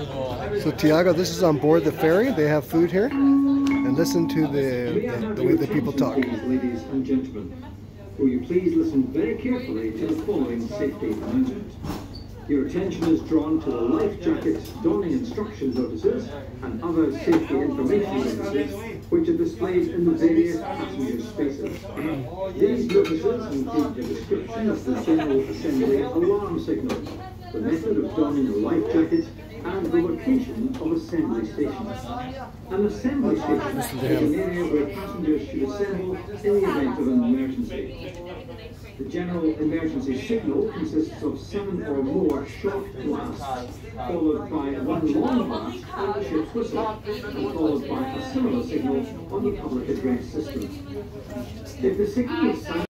So Thiago, this is on board the ferry. They have food here, and listen to the the, the way the people talk. Ladies and gentlemen, will you please listen very carefully to the following safety announcement. Your attention is drawn to the life jackets, donning instruction notices, and other safety information notices, which are displayed in the various passenger spaces. These notices include the description of the General Assembly alarm signal, the method of donning a life jacket, and the location of assembly stations. An assembly station is an area where passengers should assemble in the event of an emergency. The general emergency signal consists of seven or more short blasts, followed by one long blast on the ship's whistle, and followed by a similar signal on the public address system. If the signal is